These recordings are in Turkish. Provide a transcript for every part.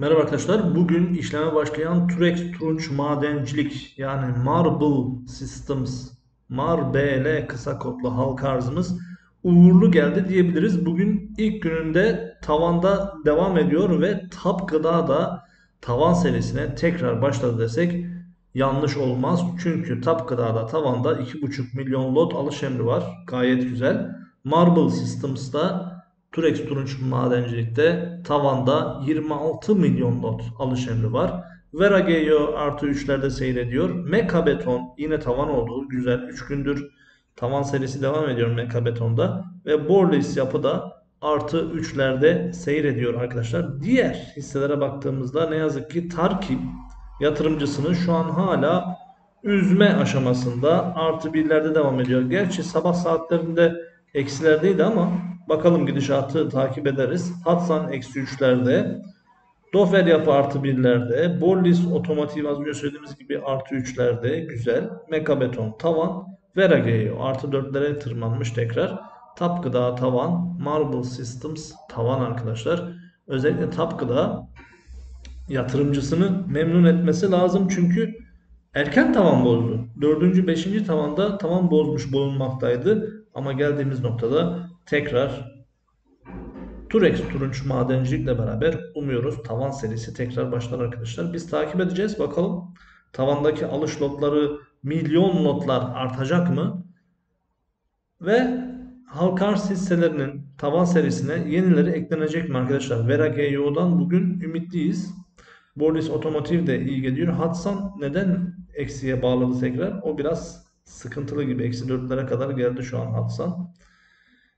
Merhaba arkadaşlar. Bugün işleme başlayan Turex Turunç Madencilik yani Marble Systems MARBL kısa kodlu halka arzımız uğurlu geldi diyebiliriz. Bugün ilk gününde tavanda devam ediyor ve Tap Gıda da tavan serisine tekrar başladı desek yanlış olmaz. Çünkü Tap Gıda'da tavanda 2,5 milyon lot alış emri var. Gayet güzel. Marble Systems'da Turex Turunç Madencilik'te tavanda 26 milyon lot alış emri var. Vera Geo artı 3'lerde seyrediyor. Meka Beton yine tavan oldu. Güzel 3 gündür tavan serisi devam ediyor Meka Beton'da. Ve Borlis yapıda artı 3'lerde seyrediyor arkadaşlar. Diğer hisselere baktığımızda ne yazık ki Tarkim yatırımcısının şu an hala üzme aşamasında artı 1'lerde devam ediyor. Gerçi sabah saatlerinde eksilerdeydi ama Bakalım gidişatı takip ederiz. Hatsan eksi 3'lerde. Dofer yapı artı 1'lerde. Borlis otomotiv az önce söylediğimiz gibi artı 3'lerde. Güzel. Mekabeton tavan. Verageo artı 4'lere tırmanmış tekrar. Tap gıda tavan. Marble Systems tavan arkadaşlar. Özellikle Tap gıda yatırımcısını memnun etmesi lazım. Çünkü erken tavan bozdu. 4. 5. tavanda tavan bozmuş bulunmaktaydı. Ama geldiğimiz noktada tekrar Turex Turunç Madencilikle beraber umuyoruz tavan serisi tekrar başlar arkadaşlar. Biz takip edeceğiz. Bakalım tavandaki alış lotları milyon lotlar artacak mı? Ve halka hisselerinin tavan serisine yenileri eklenecek mi arkadaşlar? Vera GEO'dan bugün ümitliyiz. Borlis Otomotiv de iyi gidiyor. Hatsan neden eksiye bağladı tekrar? O biraz sıkıntılı gibi. Eksi 4'lere kadar geldi şu an Hatsan.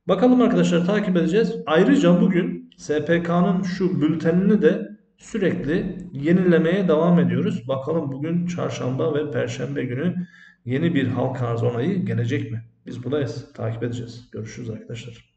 Bakalım arkadaşlar takip edeceğiz. Ayrıca bugün SPK'nın şu bültenini de sürekli yenilemeye devam ediyoruz. Bakalım bugün çarşamba ve perşembe günü yeni bir halka arz onayı gelecek mi? Biz buradayız. Takip edeceğiz. Görüşürüz arkadaşlar.